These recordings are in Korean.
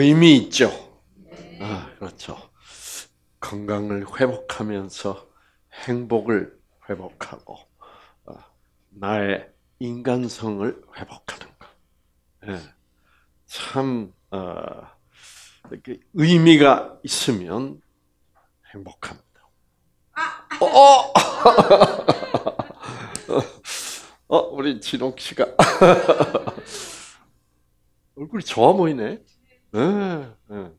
의미 있죠. 아, 그렇죠. 건강을 회복하면서 행복을 회복하고 어, 나의 인간성을 회복하는 것. 예. 참 어, 의미가 있으면 행복합니다. 어, 어, 어 우리 진옥 씨가 얼굴이 좋아 보이네. 네, 네.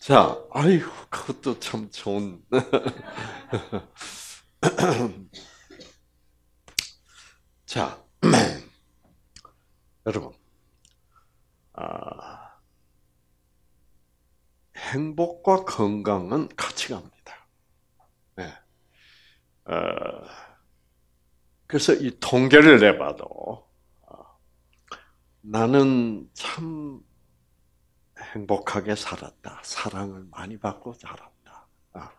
자, 아유, 그것도 참 좋은. 자, 여러분, 아, 행복과 건강은 같이 갑니다. 네. 어, 그래서 이 통계를 내봐도 어, 나는 참 행복하게 살았다. 사랑을 많이 받고 살았다. 아,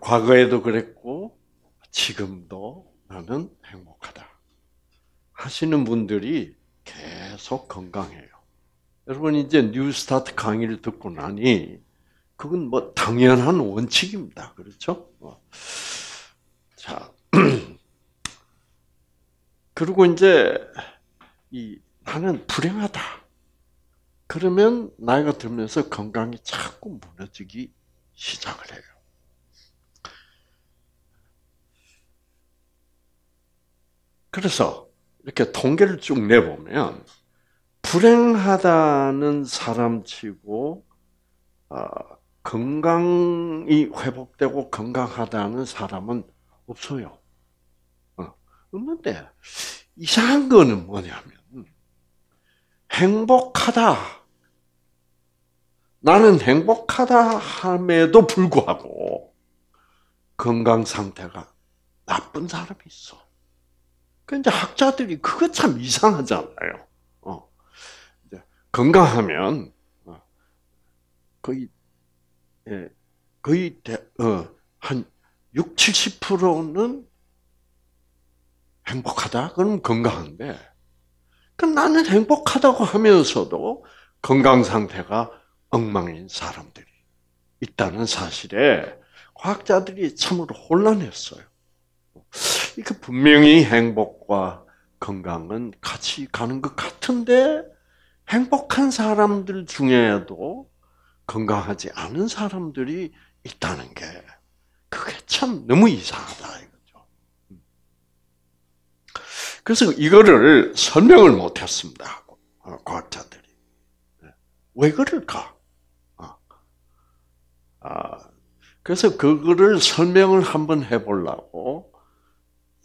과거에도 그랬고 지금도 나는 행복하다. 하시는 분들이 계속 건강해요. 여러분 이제 뉴스타트 강의를 듣고 나니 그건 뭐 당연한 원칙입니다. 그렇죠? 어. 자, 그리고 이제 이 나는 불행하다. 그러면 나이가 들면서 건강이 자꾸 무너지기 시작을 해요. 그래서 이렇게 통계를 쭉 내보면 불행하다는 사람치고 어, 건강이 회복되고 건강하다는 사람은 없어요. 어, 없는데 이상한 거는 뭐냐면 행복하다 나는 행복하다 함에도 불구하고 건강 상태가 나쁜 사람이 있어. 그 이제 학자들이 그거 참 이상하잖아요. 어. 건강하면 어, 거의 예, 거의 대, 어, 한 6, 70%는 행복하다? 그럼 건강한데, 그 나는 행복하다고 하면서도 건강 상태가 엉망인 사람들이 있다는 사실에 과학자들이 참으로 혼란했어요. 이게 분명히 행복과 건강은 같이 가는 것 같은데 행복한 사람들 중에도 건강하지 않은 사람들이 있다는 게 그게 참 너무 이상하다 이거죠. 그래서 이거를 설명을 못했습니다. 과학자들이 왜 그럴까? 아, 그래서 그거를 설명을 한번 해보려고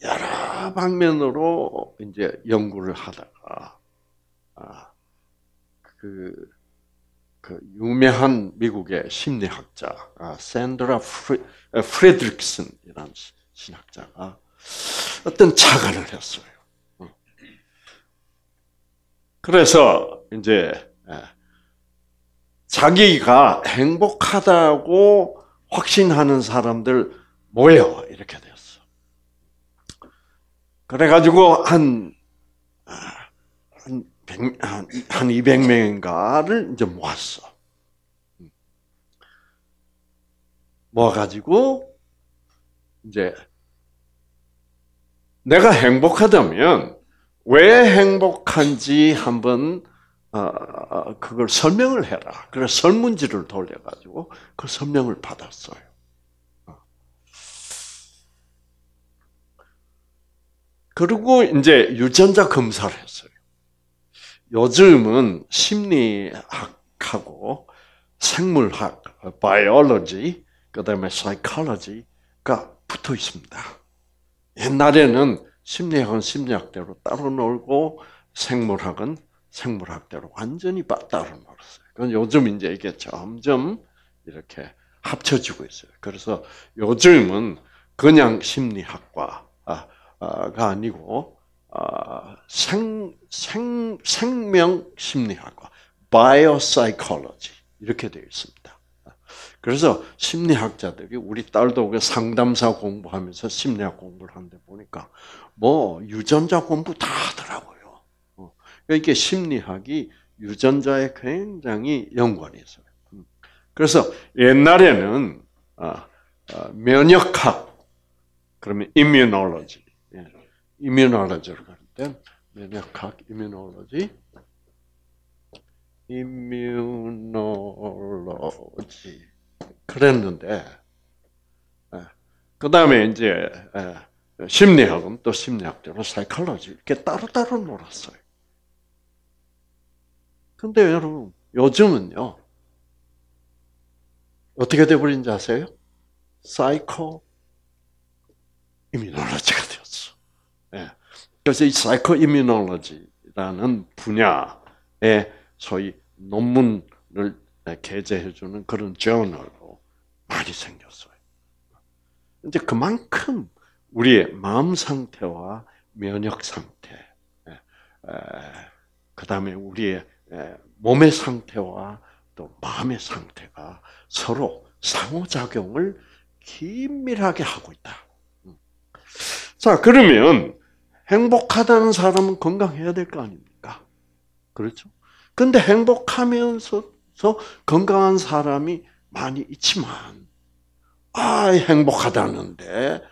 여러 방면으로 이제 연구를 하다가 아, 그, 그 유명한 미국의 심리학자 아, 샌드라 프레, 프레드릭슨이라는 신학자가 어떤 자가를 했어요. 어. 그래서 이제 자기가 행복하다고 확신하는 사람들 모여 이렇게 되었어. 그래가지고 한, 한, 100, 한 200명인가를 이제 모았어. 모아가지고, 이제, 내가 행복하다면, 왜 행복한지 한번 어, 그걸 설명을 해라. 그래서 설문지를 돌려가지고 그 설명을 받았어요. 어. 그리고 이제 유전자 검사를 했어요. 요즘은 심리학하고 생물학, biology, 그 다음에 psychology가 붙어 있습니다. 옛날에는 심리학은 심리학대로 따로 놀고 생물학은 생물학대로 완전히 따로 놀았어요. 그건 요즘 이제 이게 점점 이렇게 합쳐지고 있어요. 그래서 요즘은 그냥 심리학과가 아니고 아, 생, 생, 생명 심리학과, biopsychology 이렇게 되어 있습니다. 그래서 심리학자들이 우리 딸도 그 상담사 공부하면서 심리학 공부를 하는데 보니까 뭐 유전자 공부 다 하더라고 요. 이게 심리학이 유전자에 굉장히 연관이 있어요. 음. 그래서 옛날에는 아, 아, 면역학 그러면 immunology, immunology를 가는데 면역학, immunology, immunology 그랬는데 그 다음에 이제 심리학은 또 심리학대로 사이클로지 이렇게 따로따로 놀았어요. 근데 여러분 요즘은요 어떻게 돼버린지 아세요? 사이코 이뮤놀로지가 되었어. 예. 그래서 이 psycho immunology라는 분야에 소위 논문을 게재해주는 그런 저널로 많이 생겼어요. 이제 그만큼 우리의 마음 상태와 면역 상태, 그 다음에 우리의 몸의 상태와 또 마음의 상태가 서로 상호작용을 긴밀하게 하고 있다. 음. 자, 그러면 행복하다는 사람은 건강해야 될 거 아닙니까? 그렇죠? 근데 행복하면서 건강한 사람이 많이 있지만, 아, 행복하다는데,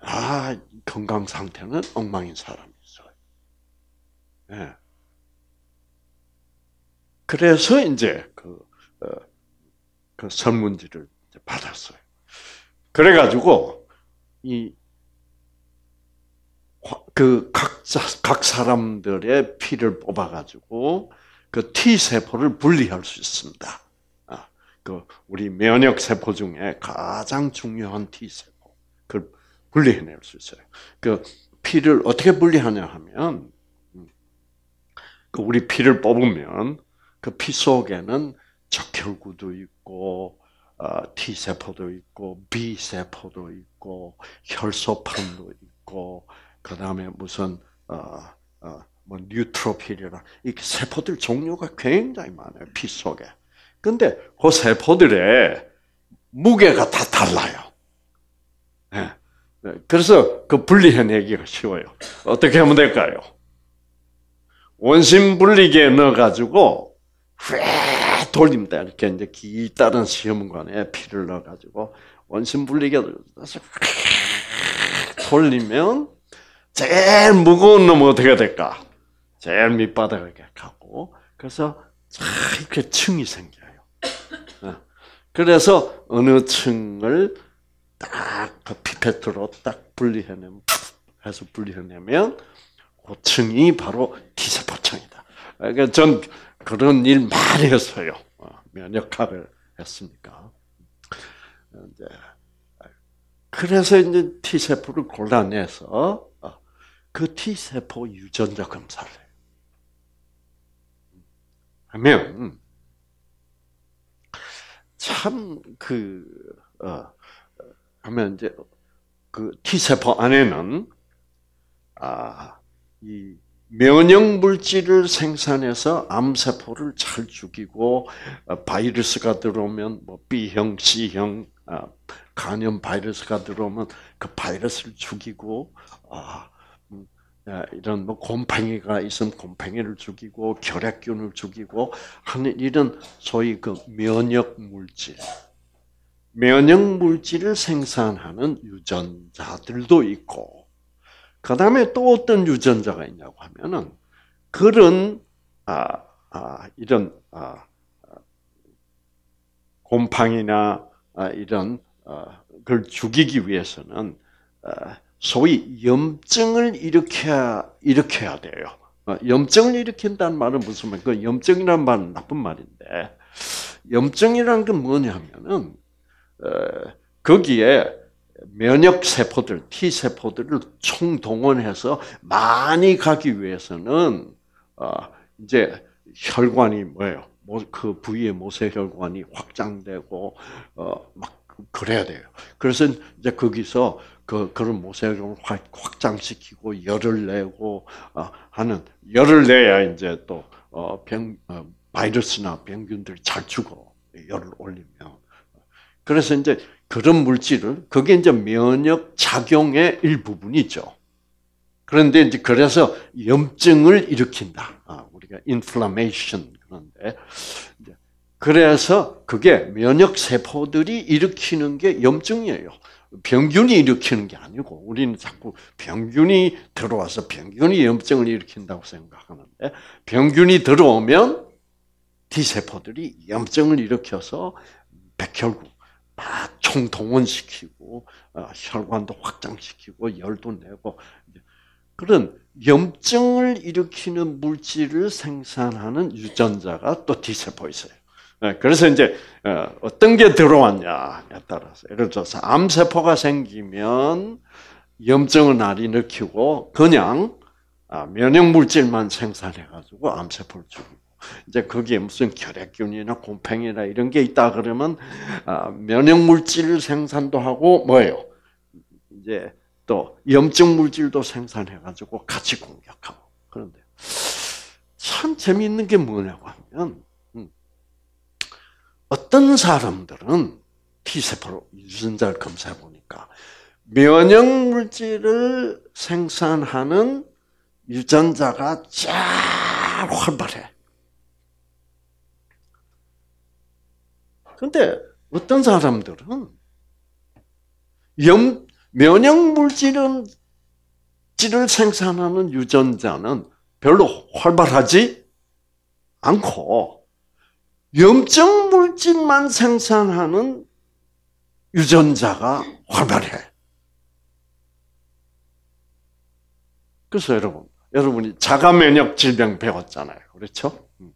아, 건강 상태는 엉망인 사람이 있어요. 네. 그래서 이제 그, 어, 그 설문지를 받았어요. 그래가지고 이 그 각자 각 사람들의 피를 뽑아가지고 그 T 세포를 분리할 수 있습니다. 아, 그 우리 면역 세포 중에 가장 중요한 T 세포 그 분리해낼 수 있어요. 그 피를 어떻게 분리하냐 하면 음, 그 우리 피를 뽑으면 그 피 속에는 적혈구도 있고 어, T 세포도 있고 B 세포도 있고 혈소판도 있고 그 다음에 무슨 어, 어, 뭐 뉴트로필이라 이 세포들 종류가 굉장히 많아요 피 속에. 근데 그 세포들의 무게가 다 달라요. 네. 그래서 그 분리해내기가 쉬워요. 어떻게 하면 될까요? 원심 분리기에 넣어가지고 돌립니다. 이렇게 이제 기다른 시험관에 피를 넣어가지고 원심 분리기에 돌리면 제일 무거운 놈은 어떻게 될까? 제일 밑바닥에 가고 그래서 이렇게 층이 생겨요. 어. 그래서 어느 층을 딱 그 피페트로 딱 분리해내면 해서 분리해내면 그 층이 바로 T세포층이다. 그러니까 전 그런 일 많이 했어요. 어, 면역학을 했으니까. 이제 그래서 이제 T세포를 골라내서 어, 그 T세포 유전자 검사를 해요. 하면 참그 어, 하면 이제 그 T세포 안에는 아이 면역 물질을 생산해서 암세포를 잘 죽이고 어, 바이러스가 들어오면 뭐 B형, C형 아, 간염 바이러스가 들어오면 그 바이러스를 죽이고 아, 음, 이런 뭐 곰팡이가 있으면 곰팡이를 죽이고 결핵균을 죽이고 하는 이런 소위 그 면역 물질, 면역 물질을 생산하는 유전자들도 있고 그 다음에 또 어떤 유전자가 있냐고 하면은 그런 아, 아 이런 아, 곰팡이나 아, 이런 아, 걸 죽이기 위해서는 아, 소위 염증을 일으켜야 일으켜야 돼요. 어, 염증을 일으킨다는 말은 무슨 말? 그 염증이란 말은 나쁜 말인데 염증이란 건 뭐냐면은 어, 거기에 면역 세포들, T 세포들을 총동원해서 많이 가기 위해서는 어, 이제 혈관이 뭐예요? 그 부위의 모세혈관이 확장되고 어, 막 그래야 돼요. 그래서 이제 거기서 그 그런 모세혈관을 확장시키고 열을 내고 어, 하는 열을 내야 이제 또 병 바이러스나 병균들이 잘 죽어 열을 올리면 그래서 이제 그런 물질을 그게 이제 면역 작용의 일부분이죠. 그런데 이제 그래서 염증을 일으킨다. 아, 우리가 inflammation 하는데 그래서 그게 면역 세포들이 일으키는 게 염증이에요. 병균이 일으키는 게 아니고 우리는 자꾸 병균이 들어와서 병균이 염증을 일으킨다고 생각하는데 병균이 들어오면 T 세포들이 염증을 일으켜서 백혈구 막 총동원시키고 어, 혈관도 확장시키고 열도 내고 그런 염증을 일으키는 물질을 생산하는 유전자가 또 T세포 있어요. 네, 그래서 이제 어, 어떤 게 들어왔냐에 따라서 예를 들어서 암세포가 생기면 염증을 날이 일으키고 그냥 아, 면역 물질만 생산해 가지고 암세포를 죽이고 이제 거기에 무슨 결핵균이나 곰팡이나 이런 게 있다 그러면 아, 면역 물질 생산도 하고 뭐예요? 이제 또 염증 물질도 생산해 가지고 같이 공격하고 그런데 참 재미있는 게 뭐냐고 하면 음, 어떤 사람들은 T세포로 유전자를 검사해 보니까 면역 물질을 생산하는 유전자가 쫙 활발해. 근데 어떤 사람들은 염, 면역 물질은 질을 생산하는 유전자는 별로 활발하지 않고 염증 물질만 생산하는 유전자가 활발해. 그래서 여러분, 여러분이 자가 면역 질병 배웠잖아요. 그렇죠? 음.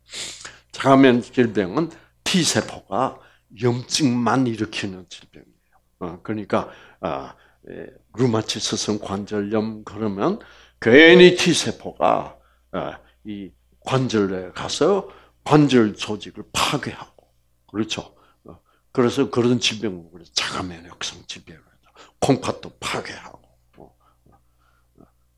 자가 면역 질병은 T 세포가 염증만 일으키는 질병이에요. 어, 그러니까 아, 예, 루마티스성 관절염 그러면 괜히 T 세포가 아, 이 관절에 가서 관절 조직을 파괴하고 그렇죠. 어, 그래서 그런 질병을 자가 면역성 질병을 콩팥도 파괴하고 어,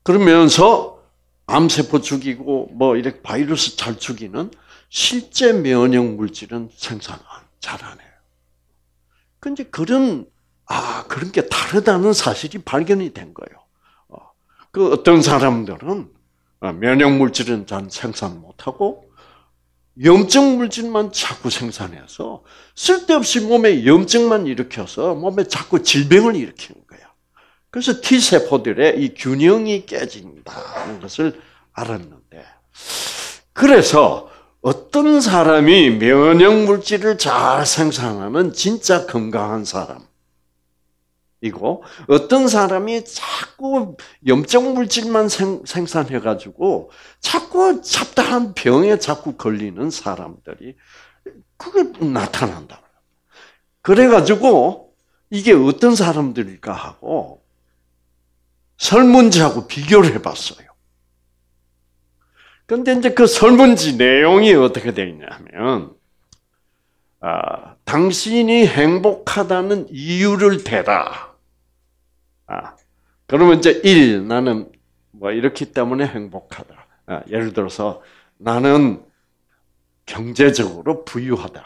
그러면서 암세포 죽이고 뭐 이렇게 바이러스 잘 죽이는 실제 면역 물질은 생산 잘안 해요. 근데 그런 아 그런 게 다르다는 사실이 발견이 된 거예요. 어, 그 어떤 사람들은 어, 면역 물질은 잘 생산 못하고 염증 물질만 자꾸 생산해서 쓸데없이 몸에 염증만 일으켜서 몸에 자꾸 질병을 일으키는 거야. 그래서 T 세포들의 이 균형이 깨진다는 것을 알았는데, 그래서 어떤 사람이 면역 물질을 잘 생산하는 진짜 건강한 사람. 이고 어떤 사람이 자꾸 염증 물질만 생, 산해 가지고 자꾸 잡다한 병에 자꾸 걸리는 사람들이 그게 나타난다. 그래 가지고 이게 어떤 사람들일까 하고 설문지하고 비교를 해 봤어요. 근데 이제 그 설문지 내용이 어떻게 되어 있냐면, 아, 당신이 행복하다는 이유를 대라. 아, 그러면 이제 1, 나는 뭐 이렇기 때문에 행복하다. 아, 예를 들어서 나는 경제적으로 부유하다.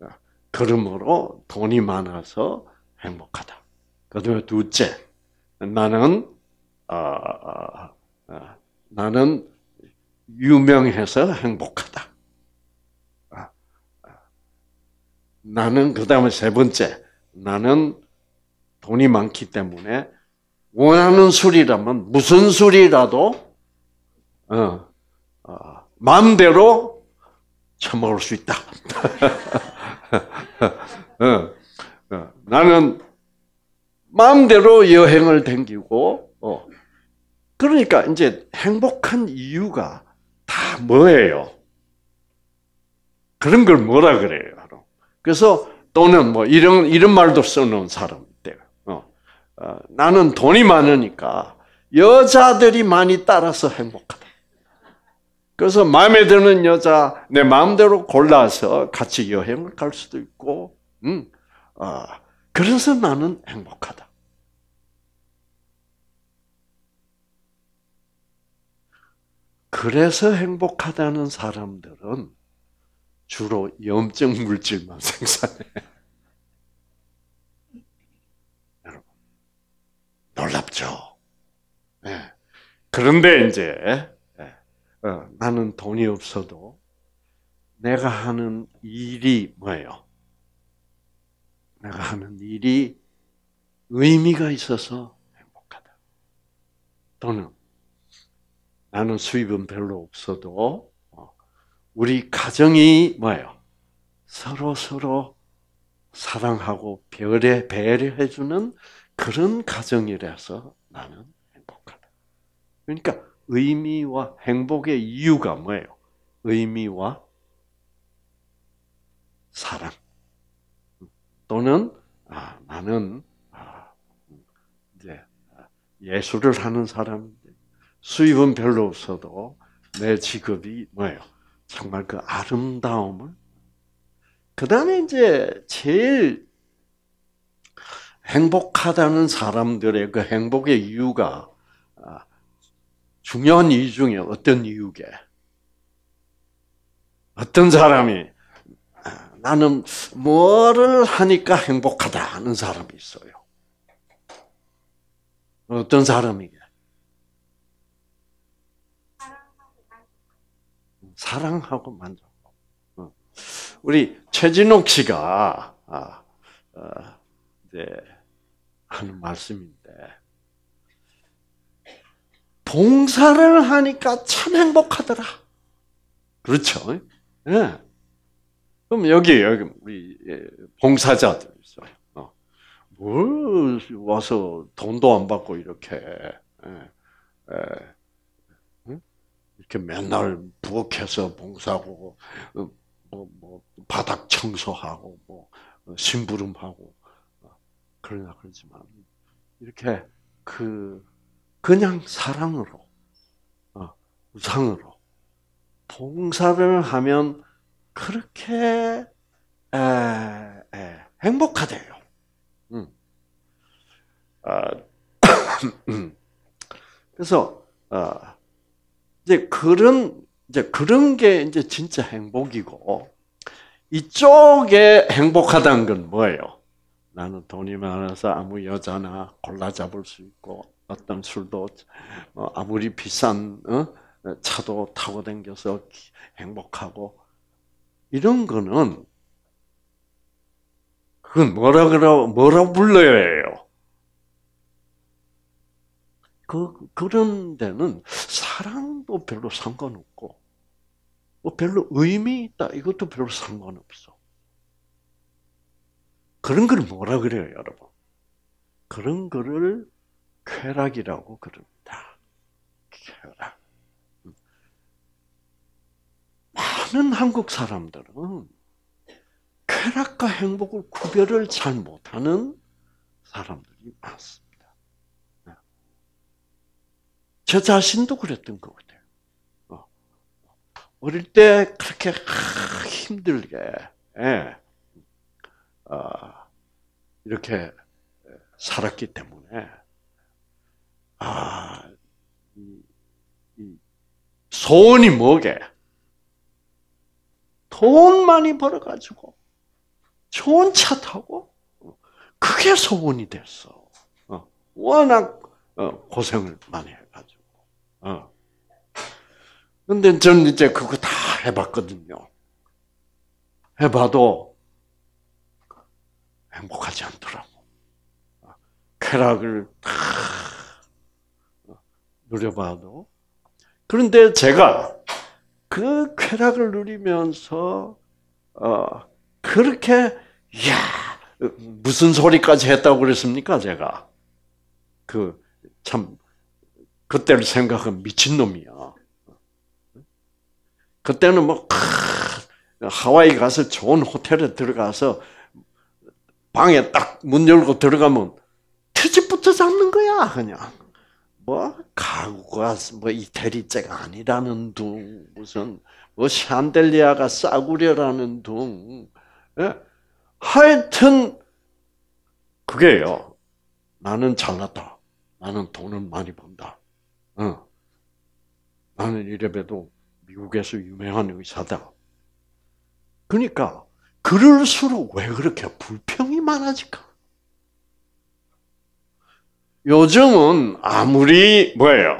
아, 그러므로 돈이 많아서 행복하다. 그 다음에 둘째, 나는, 아, 아, 아, 나는 유명해서 행복하다. 아, 아. 나는 그 다음에 세 번째, 나는 돈이 많기 때문에 원하는 술이라면 무슨 술이라도 어, 어, 마음대로 처먹을 수 있다. 어, 어, 나는 마음대로 여행을 댕기고 어, 그러니까 이제 행복한 이유가 다 뭐예요? 그런 걸 뭐라 그래요? 그래서 또는 뭐 이런 이런 말도 써놓은 사람 있대요. 어, 어, 나는 돈이 많으니까 여자들이 많이 따라서 행복하다. 그래서 마음에 드는 여자 내 마음대로 골라서 같이 여행을 갈 수도 있고, 음, 어, 그래서 나는 행복하다. 그래서 행복하다는 사람들은 주로 염증 물질만 생산해. 여러분, 놀랍죠? 네. 그런데 이제, 네. 어, 나는 돈이 없어도 내가 하는 일이 뭐예요? 내가 하는 일이 의미가 있어서 행복하다. 또는 나는 수입은 별로 없어도 어, 우리 가정이 뭐예요? 서로 서로 사랑하고 배려 배려해 주는 그런 가정이라서 나는 행복하다. 그러니까 의미와 행복의 이유가 뭐예요? 의미와 사랑 또는 아, 나는 아, 이제 예술을 하는 사람 수입은 별로 없어도 내 직업이 뭐예요? 정말 그 아름다움을 그 다음에 이제 제일 행복하다는 사람들의 그 행복의 이유가 아, 중요한 이유 중에 어떤 이유게? 어떤 사람이 아, 나는 뭐를 하니까 행복하다 하는 사람이 있어요. 어떤 사람이게? 사랑하고 만족. 어. 우리 최진옥 씨가 아, 어, 이제 하는 말씀인데 봉사를 하니까 참 행복하더라. 그렇죠? 예. 네. 그럼 여기 여기 우리 예, 봉사자들 있어요. 어. 뭘 와서 돈도 안 받고 이렇게 예. 예. 맨날 부엌에서 봉사하고 어, 뭐, 뭐 바닥 청소하고 뭐 심부름하고 그러나 그러지만 이렇게 그 그냥 사랑으로 어, 우상으로 봉사를 하면 그렇게 에, 에, 행복하대요. 음. 아, 그래서 아, 이제 그런 이제 그런 게 이제 진짜 행복이고 이쪽에 행복하다는 건 뭐예요? 나는 돈이 많아서 아무 여자나 골라 잡을 수 있고 어떤 술도 어, 아무리 비싼 어? 차도 타고 다녀서 행복하고 이런 거는 그건 뭐라 그러 뭐라 불러야 해요? 그 그런 데는 사랑도 별로 상관없고 뭐 별로 의미 있다 이것도 별로 상관없어. 그런 걸 뭐라 그래요, 여러분? 그런 거를 쾌락이라고 그럽니다. 쾌락. 많은 한국 사람들은 쾌락과 행복을 구별을 잘 못하는 사람들이 많습니다. 네. 저 자신도 그랬던 것 같아요. 어. 어릴 때 그렇게 힘들게 예. 아, 이렇게 살았기 때문에 아, 소원이 뭐게? 돈 많이 벌어가지고 좋은 차 타고 그게 소원이 됐어. 어, 워낙 어, 고생을 많이 해가지고. 어. 근데 저는 이제 그거 다 해봤거든요. 해봐도 행복하지 않더라고. 쾌락을 다 누려봐도. 그런데 제가 그 쾌락을 누리면서 어 그렇게 야 무슨 소리까지 했다고 그랬습니까 제가 그 참 그때를 생각하면 미친 놈이야. 그때는 뭐 하와이 가서 좋은 호텔에 들어가서 방에 딱 문 열고 들어가면 트집부터 잡는 거야 그냥. 뭐 가구가 뭐 이태리째가 아니라는 둥 무슨 뭐 샨델리아가 싸구려라는 둥 예? 하여튼 그게요. 나는 잘났다. 나는 돈을 많이 번다. 어. 나는 이래봬도 미국에서 유명한 의사다. 그러니까 그럴수록 왜 그렇게 불평이 많아질까? 요즘은 아무리 뭐예요?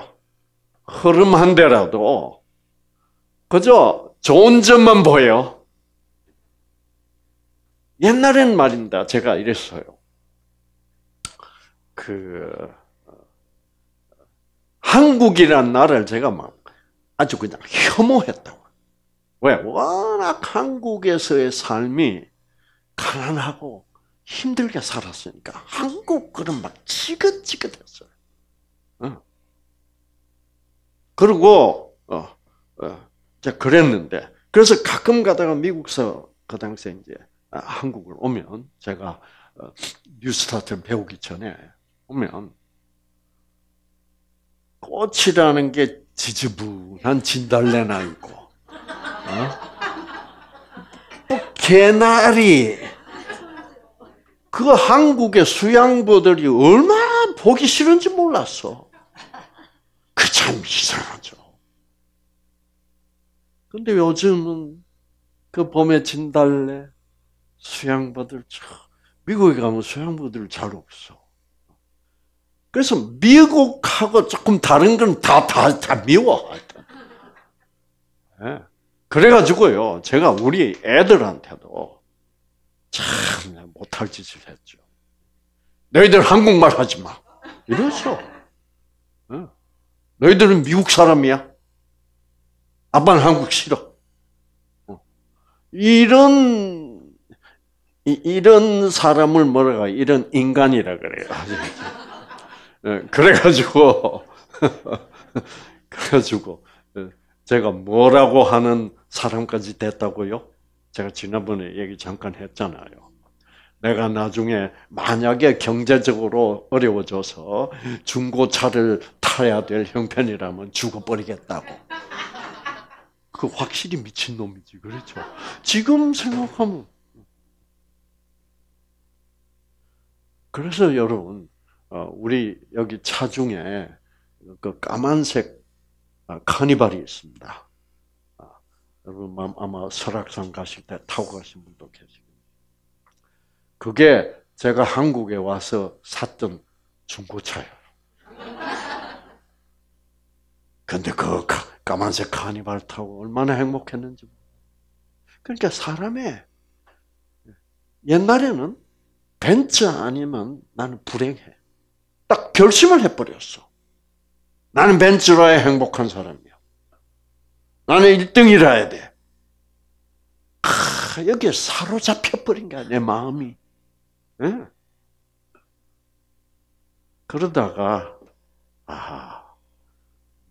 흐름 한 대라도 그저 좋은 점만 보여. 옛날엔 말입니다. 제가 이랬어요. 그 한국이란 나라를 제가 막 아주 그냥 혐오했다고. 왜? 워낙 한국에서의 삶이 가난하고 힘들게 살았으니까 한국 그런 막 지긋지긋했어요. 어. 그리고 어, 어, 그랬는데 그래서 가끔 가다가 미국서 그 당시에 이제 한국을 오면 제가 어, 뉴스타트를 배우기 전에 오면 꽃이라는 게 지저분한 진달래나 있고, 어? 개나리, 그 한국의 수양보들이 얼마나 보기 싫은지 몰랐어. 그 참 이상하죠. 근데 요즘은 그 봄에 진달래, 수양보들, 미국에 가면 수양보들 잘 없어. 그래서 미국하고 조금 다른 건 다, 다, 다 미워. 네. 그래가지고요, 제가 우리 애들한테도 참 못할 짓을 했죠. 너희들 한국말 하지 마. 이랬어. 네. 너희들은 미국 사람이야. 아빠는 한국 싫어. 어. 이런, 이런 사람을 뭐라고, 이런 인간이라 그래요. 예, 그래가지고, 그래가지고, 예, 제가 뭐라고 하는 사람까지 됐다고요? 제가 지난번에 얘기 잠깐 했잖아요. 내가 나중에 만약에 경제적으로 어려워져서 중고차를 타야 될 형편이라면 죽어버리겠다고. 그 확실히 미친놈이지, 그렇죠? 지금 생각하면. 그래서 여러분, 어, 우리 여기 차 중에 그 까만색 아, 카니발이 있습니다. 아, 여러분 아마 설악산 가실 때 타고 가신 분도 계시고 그게 제가 한국에 와서 샀던 중고차예요. 근데 그 까만색 카니발 타고 얼마나 행복했는지. 그러니까 사람의 옛날에는 벤츠 아니면 나는 불행해. 딱 결심을 해버렸어. 나는 벤츠라야 행복한 사람이야. 나는 1등이라 해야 돼. 아, 여기에 사로잡혀버린 거야, 내 마음이. 네? 그러다가, 아,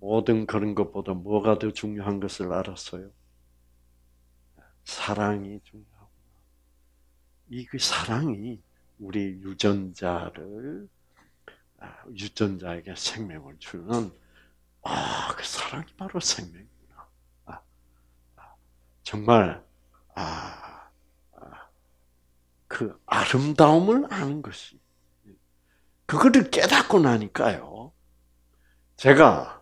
모든 그런 것보다 뭐가 더 중요한 것을 알았어요? 사랑이 중요하구나. 이그 사랑이 우리 유전자를 아, 유전자에게 생명을 주는 아, 그 사랑이 바로 생명이구나. 아, 아, 정말 아, 아, 그 아름다움을 아는 것이 그거를 깨닫고 나니까요. 제가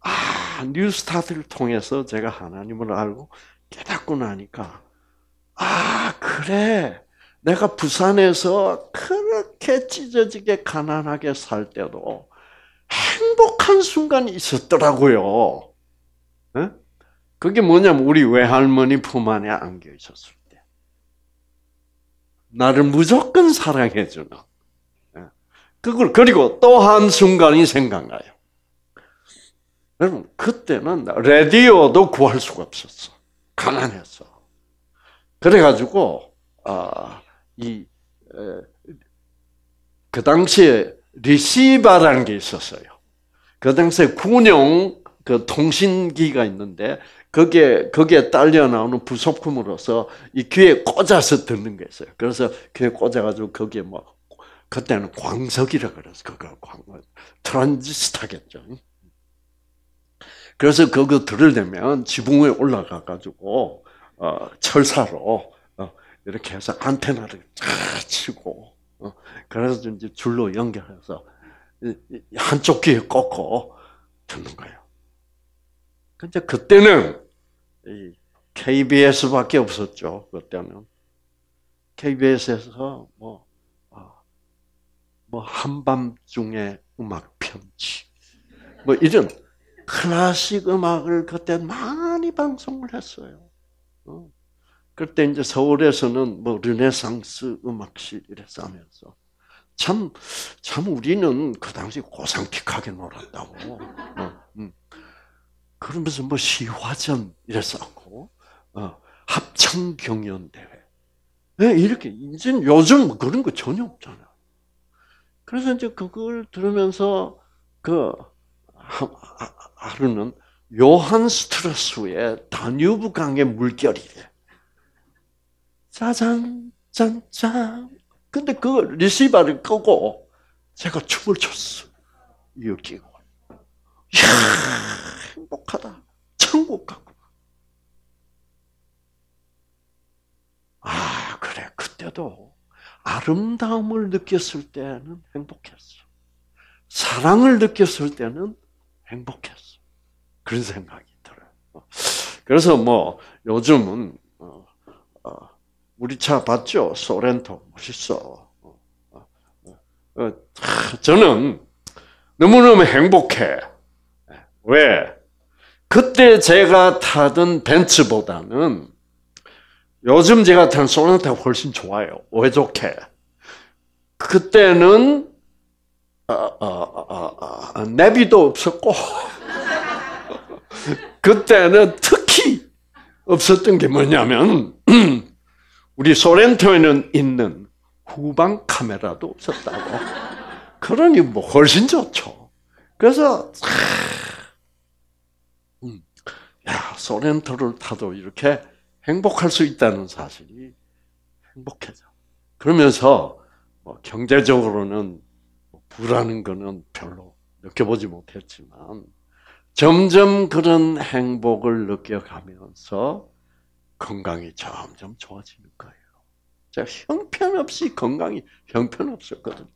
아 뉴스타트를 통해서 제가 하나님을 알고 깨닫고 나니까 아 그래 내가 부산에서 그렇게 찢어지게 가난하게 살 때도 행복한 순간이 있었더라고요. 네? 그게 뭐냐면 우리 외할머니 품 안에 안겨 있었을 때. 나를 무조건 사랑해 주는. 네? 그걸, 그리고 또 한 순간이 생각나요. 여러분, 그때는 라디오도 구할 수가 없었어. 가난했어. 그래가지고, 아, 이, 그 당시에 리시바라는 게 있었어요. 그 당시에 군용 그 통신기가 있는데, 거기에, 거기에 딸려 나오는 부속품으로서 이 귀에 꽂아서 듣는 게 있어요. 그래서 귀에 꽂아가지고 거기에 뭐, 그때는 광석이라 그래서 그거 광, 트란지스타겠죠. 그래서 그거 들으려면 지붕 위에 올라가 가지고, 어, 철사로 이렇게 해서 안테나를 쫙 치고, 어, 그래서 이제 줄로 연결해서 한쪽 귀에 꽂고 듣는 거예요. 근데 그때는 KBS밖에 없었죠. 그때는 KBS에서 뭐, 아, 뭐 한밤중에 음악 편지, 뭐 이런 클래식 음악을 그때 많이 방송을 했어요. 어. 그때 이제 서울에서는 뭐 르네상스 음악실 이래서 하면서 참, 참 우리는 그 당시 고상픽하게 놀았다고. 어, 음. 그러면서 뭐 시화전 이래서 하고, 어, 합창 경연 대회. 네, 이렇게, 이제 요즘 뭐 그런 거 전혀 없잖아요. 그래서 이제 그걸 들으면서 그, 하루는 요한 스트러스의 다뉴브 강의 물결이래. 짜잔, 짠짠. 근데 그 리시버를 끄고 제가 춤을 췄어. 여기고. 이야, 행복하다. 천국 가고. 아, 그래. 그때도 아름다움을 느꼈을 때는 행복했어. 사랑을 느꼈을 때는 행복했어. 그런 생각이 들어요. 그래서 뭐 요즘은 어, 어, 우리 차 봤죠? 소렌토 멋있어. 어, 저는 너무너무 행복해. 왜? 그때 제가 타던 벤츠보다는 요즘 제가 탄 소렌토가 훨씬 좋아요. 왜 좋게? 그때는 어, 어, 어, 내비도 없었고 그때는 특히 없었던 게 뭐냐면 우리 소렌토에는 있는 후방 카메라도 없었다고. 그러니 뭐 훨씬 좋죠. 그래서 음, 야 소렌토를 타도 이렇게 행복할 수 있다는 사실이 행복해져. 그러면서 뭐 경제적으로는 부라는 거는 별로 느껴보지 못했지만 점점 그런 행복을 느껴가면서 건강이 점점 좋아지는 거예요. 제가 형편없이 건강이 형편없었거든요.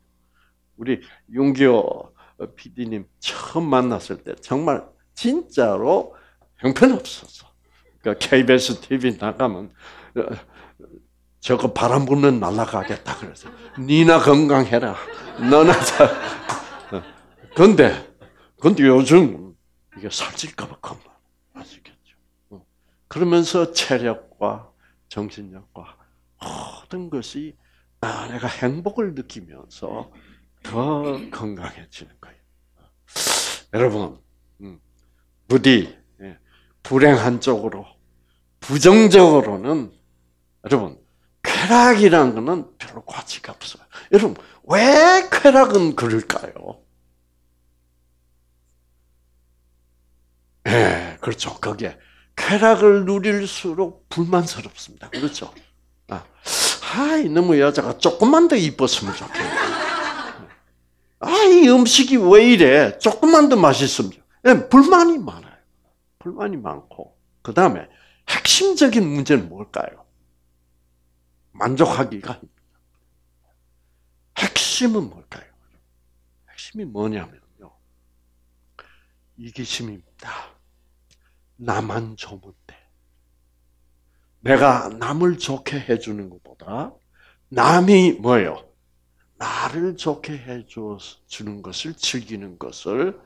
우리 윤기호 PD님 처음 만났을 때 정말 진짜로 형편없었어. 그러니까 KBS TV 나가면 어, 저거 바람 불면 날아가겠다 그래서 니나 건강해라. 너나 잘. 어. 근데 근데 요즘 이게 살찔까봐 겁나. 그러면서 체력과 정신력과 모든 것이 아, 내가 행복을 느끼면서 더 건강해지는 거예요. 여러분, 음, 부디 예, 불행한 쪽으로 부정적으로는 여러분 쾌락이라는 것은 별로 가치가 없어요. 여러분 왜 쾌락은 그럴까요? 예, 네, 그렇죠. 거기에 쾌락을 누릴수록 불만스럽습니다. 그렇죠? 아, 하이 너무 여자가 조금만 더 이뻤으면 좋겠네. 아, 이 음식이 왜 이래? 조금만 더 맛있으면. 네, 불만이 많아요. 불만이 많고. 그 다음에 핵심적인 문제는 뭘까요? 만족하기가 힘 핵심은 뭘까요? 핵심이 뭐냐면요. 이기심입니다. 나만 좋으면 돼. 내가 남을 좋게 해주는 것보다 남이 뭐예요? 나를 좋게 해주는 것을 즐기는 것을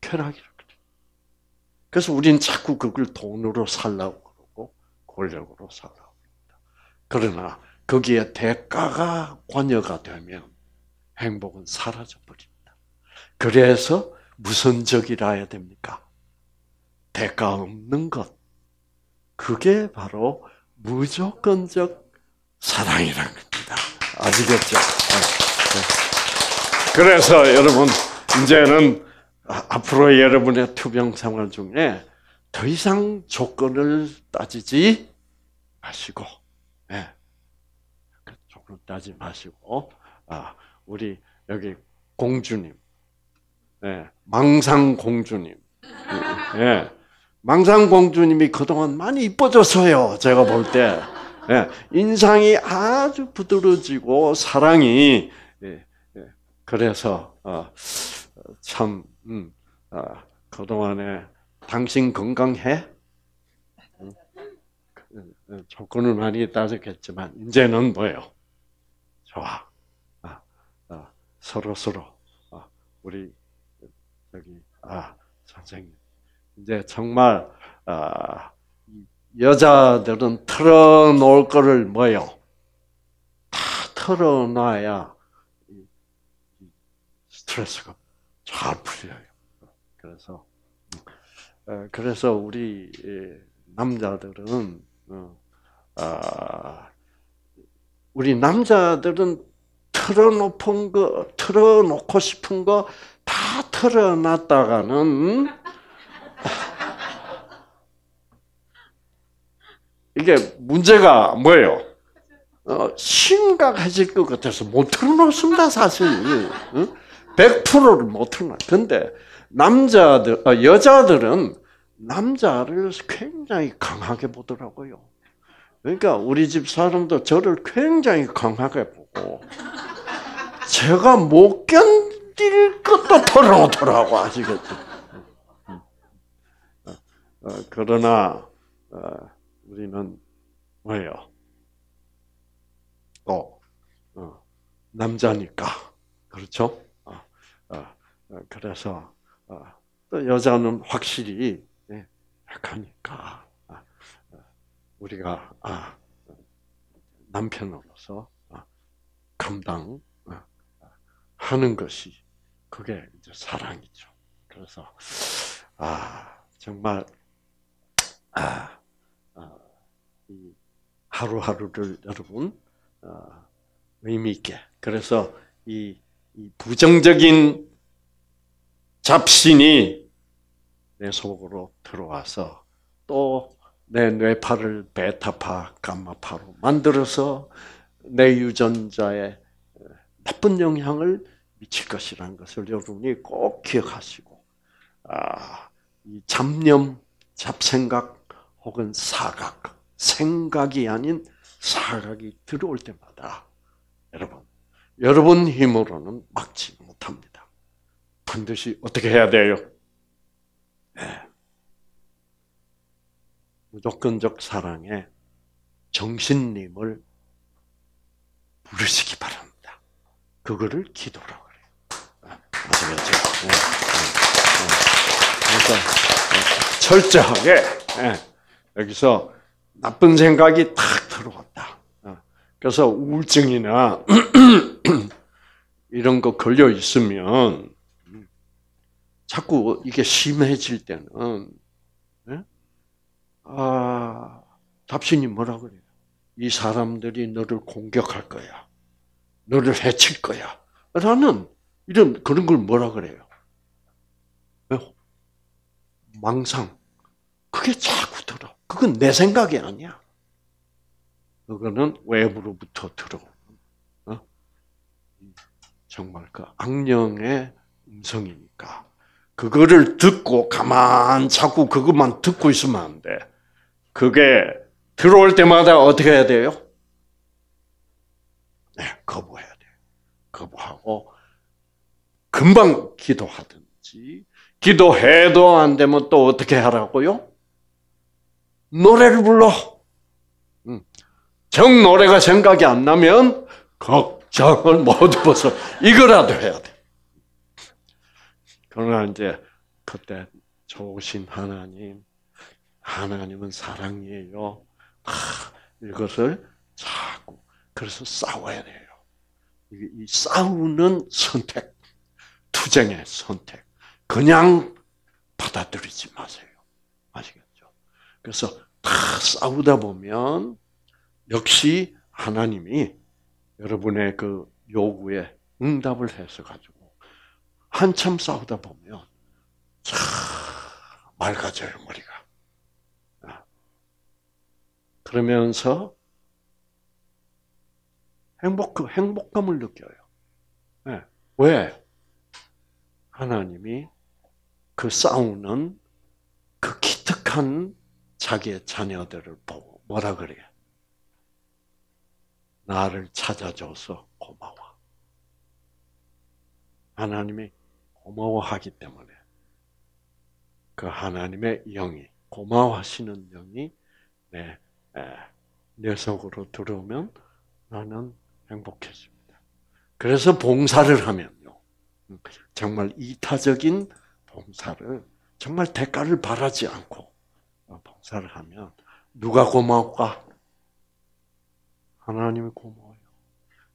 쾌락이라고 그래요. 그래서 우리는 자꾸 그걸 돈으로 살라고 그러고 권력으로 살라고 합니다. 그러나 거기에 대가가 관여가 되면 행복은 사라져 버립니다. 그래서 무슨 적이라 해야 됩니까? 대가 없는 것. 그게 바로 무조건적 사랑이라는 겁니다. 아시겠죠? 네. 네. 그래서 여러분, 이제는 앞으로 여러분의 투병 생활 중에 더 이상 조건을 따지지 마시고, 네. 조건 따지 마시고, 아, 우리 여기 공주님, 네. 망상 공주님, 예. 망상공주님이 그동안 많이 이뻐졌어요. 제가 볼 때. 예. 인상이 아주 부드러지고 사랑이 예. 예. 그래서 어, 참 음, 어, 그동안에 당신 건강해? 음, 그, 조건을 많이 따졌겠지만 이제는 뭐예요? 좋아. 아, 아, 서로 서로 아, 우리 여기 아 선생님 이제 정말 아, 여자들은 털어놓을 거를 뭐요? 다 털어놔야 스트레스가 잘 풀려요. 그래서 어, 그래서 우리 예, 남자들은 어, 아, 우리 남자들은 털어놓은 거, 털어놓고 싶은 거 다 털어놨다가는 이게 문제가 뭐예요? 어, 심각해질 것 같아서 못 털어놓습니다, 사실. 어? 100%를 못 털어놔. 근데 남자들, 어, 여자들은 남자를 굉장히 강하게 보더라고요. 그러니까 우리 집 사람도 저를 굉장히 강하게 보고 제가 못 견딜 것도 털어놓더라고 아시겠죠? 어, 그러나 어, 우리는 뭐예요? 어, 어, 남자니까 그렇죠? 어, 어, 어 그래서 어, 또 여자는 확실히 예, 약하니까 아, 우리가 아, 남편으로서 아, 감당 하는 것이 그게 이제 사랑이죠. 그래서 아 정말 아 하루하루를 여러분 어, 의미 있게. 그래서 이, 이 부정적인 잡신이 내 속으로 들어와서 또 내 뇌파를 베타파, 감마파로 만들어서 내 유전자에 나쁜 영향을 미칠 것이라는 것을 여러분이 꼭 기억하시고, 아, 이 잡념, 잡생각 혹은 사각, 생각이 아닌 사각이 들어올 때마다 여러분, 여러분 힘으로는 막지 못합니다. 반드시 어떻게 해야 돼요? 네. 무조건적 사랑에 정신님을 부르시기 바랍니다. 그거를 기도라고 그래요. 아, 아시겠죠? 네. 네. 그래서 철저하게 여기서 나쁜 생각이 탁 들어왔다. 어. 그래서 우울증이나 이런 거 걸려 있으면 자꾸 이게 심해질 때는 네? 아 답신이 뭐라 그래요? 이 사람들이 너를 공격할 거야, 너를 해칠 거야. 라는 이런 그런 걸 뭐라 그래요? 망상. 그게 자꾸 들어. 그건 내 생각이 아니야. 그거는 외부로부터 들어오는 어? 정말 그 악령의 음성이니까 그거를 듣고 가만 자꾸 그것만 듣고 있으면 안 돼. 그게 들어올 때마다 어떻게 해야 돼요? 네, 거부해야 돼. 거부하고 금방 기도하든지 기도해도 안 되면 또 어떻게 하라고요? 노래를 불러. 정 노래가 생각이 안 나면 걱정을 모두 벗어 이거라도 해야 돼. 그러나 이제 그때 좋으신 하나님, 하나님은 사랑이에요. 아, 이것을 자꾸 그래서 싸워야 돼요. 이 싸우는 선택, 투쟁의 선택, 그냥 받아들이지 마세요. 아시겠죠? 그래서 다 싸우다 보면 역시 하나님이 여러분의 그 요구에 응답을 해서 가지고 한참 싸우다 보면 참 맑아져요 머리가. 아. 그러면서 행복 행복감을 느껴요. 네. 왜? 하나님이 그 싸우는 그 기특한 자기의 자녀들을 보고 뭐라 그래요? 나를 찾아줘서 고마워. 하나님이 고마워하기 때문에 그 하나님의 영이 고마워하시는 영이 내, 내 속으로 들어오면 나는 행복해집니다. 그래서 봉사를 하면요. 정말 이타적인 봉사를 정말 대가를 바라지 않고 봉사를 하면 누가 고마울까? 하나님이 고마워요.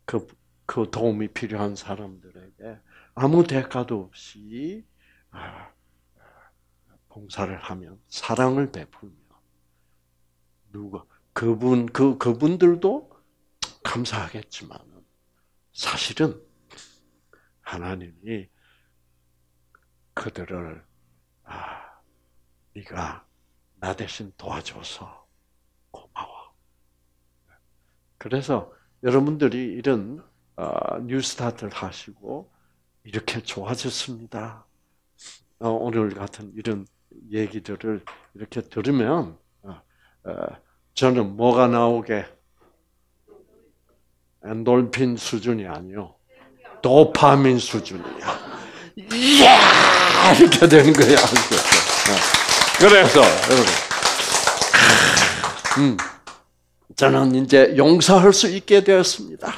그, 그 도움이 필요한 사람들에게 아무 대가도 없이 아, 봉사를 하면 사랑을 베풀면 누가 그분 그 그분들도 감사하겠지만 사실은 하나님이 그들을 아 네가 나 대신 도와줘서 고마워. 그래서 여러분들이 이런 어, 뉴스타트를 하시고 이렇게 좋아졌습니다. 어, 오늘 같은 이런 얘기들을 이렇게 들으면 어, 저는 뭐가 나오게 엔돌핀 수준이 아니요 도파민 수준이야. 이야 이렇게 되는 거야. 그래서 여러분, 음, 저는 이제 용서할 수 있게 되었습니다.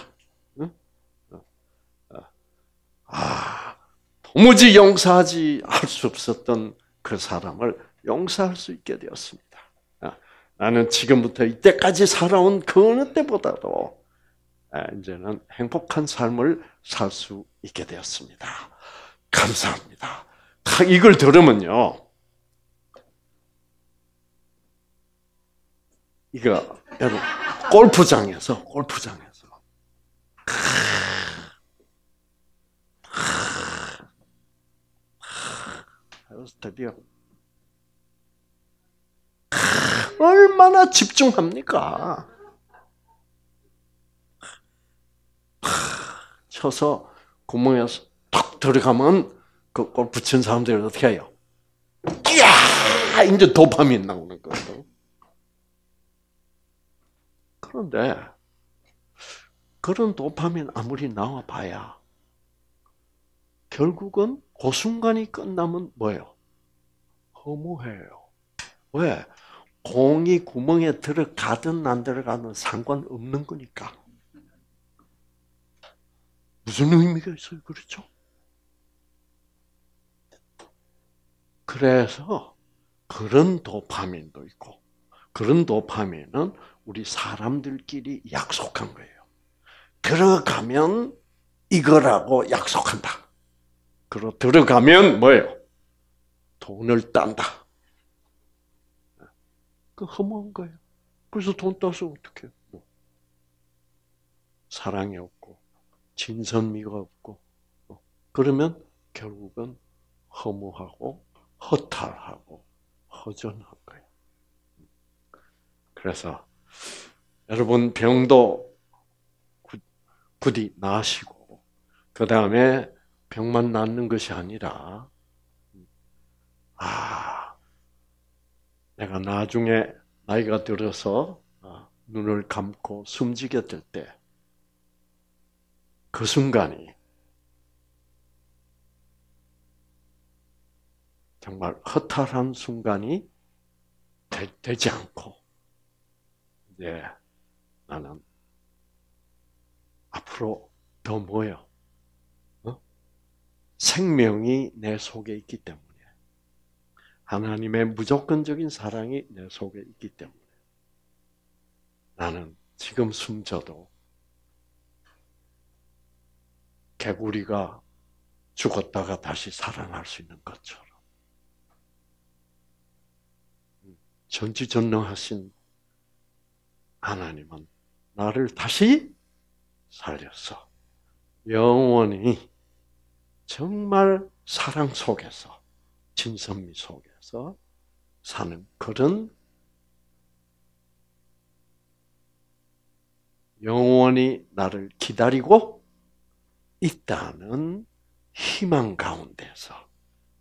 아, 도무지 용서하지 할 수 없었던 그 사람을 용서할 수 있게 되었습니다. 아, 나는 지금부터 이때까지 살아온 그 어느 때보다도 아, 이제는 행복한 삶을 살 수 있게 되었습니다. 감사합니다. 이걸 들으면요. 이거 여러분 골프장에서 골프장에서 드디어 얼마나 집중합니까? 쳐서 구멍에 탁 들어가면 그 골프 친 사람들이 어떻게 해요? 이야! 이제 도파민 나오는 거예요. 그런데 그런 도파민 아무리 나와봐야 결국은 그 순간이 끝나면 뭐예요? 허무해요. 왜? 공이 구멍에 들어가든 안 들어가든 상관없는 거니까. 무슨 의미가 있어요? 그렇죠? 그래서 그런 도파민도 있고 그런 도파민은 우리 사람들끼리 약속한 거예요. 들어가면 이거라고 약속한다. 그러 들어가면 뭐예요? 돈을 딴다. 그 허무한 거예요. 그래서 돈 따서 어떻게? 뭐. 사랑이 없고 진선미가 없고 뭐. 그러면 결국은 허무하고 허탈하고 허전한 거예요. 그래서 여러분 병도 부디 나으시고 그 다음에 병만 낫는 것이 아니라 아 내가 나중에 나이가 들어서 아, 눈을 감고 숨지게 될 때 그 순간이 정말 허탈한 순간이 되, 지 않고 이제 나는 앞으로 더 뭐요? 어? 생명이 내 속에 있기 때문에 하나님의 무조건적인 사랑이 내 속에 있기 때문에 나는 지금 숨져도 개구리가 죽었다가 다시 살아날 수 있는 것처럼 전지전능하신 하나님은 나를 다시 살려서 영원히 정말 사랑 속에서 진선미 속에서 사는 그런 영원히 나를 기다리고 있다는 희망 가운데서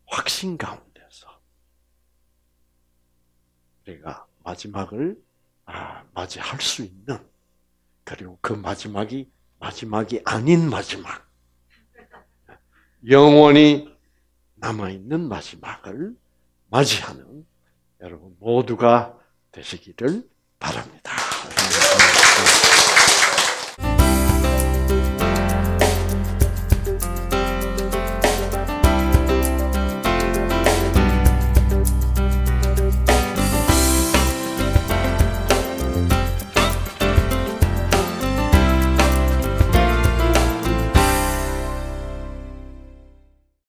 확신 가운데서 우리가 마지막을 아, 맞이할 수 있는. 그리고 그 마지막이 마지막이 아닌 마지막. 영원히 남아 있는 마지막을 맞이하는 여러분 모두가 되시기를 바랍니다.